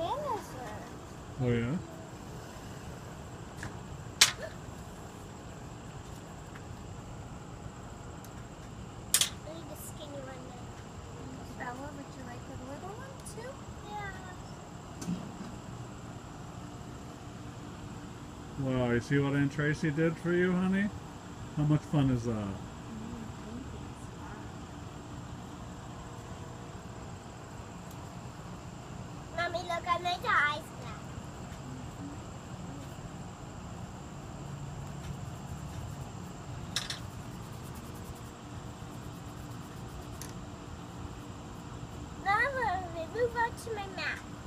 Oh yeah. I need a skinny one then. Bella, would you like a little one too? Yeah. Wow, you see what Aunt Tracy did for you, honey? How much fun is that? To my map.